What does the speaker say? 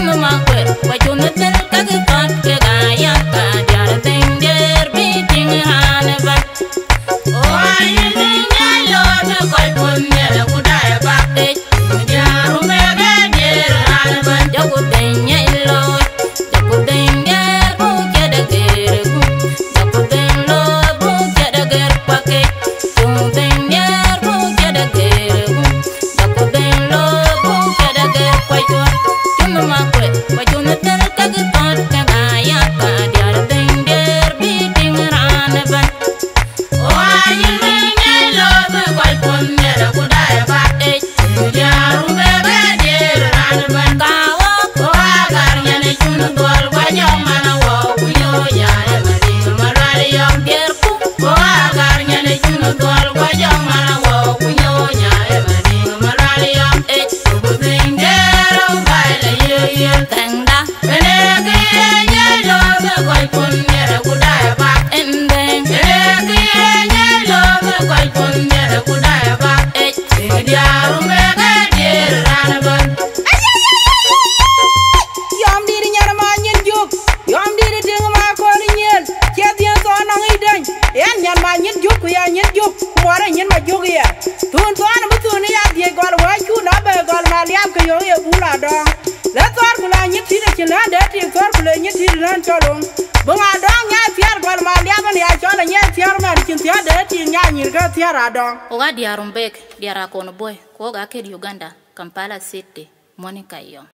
Mama, where, where la tor bula nyiti de kilan de ti tor bula nyiti de lan tolong bunga dong nya tiar gol ma lia ban ya chola nya tiar ma kin tiar de ti nya nyir ga tiar adong oga diarum bek boy ko ga ke uganda kampala city monica yo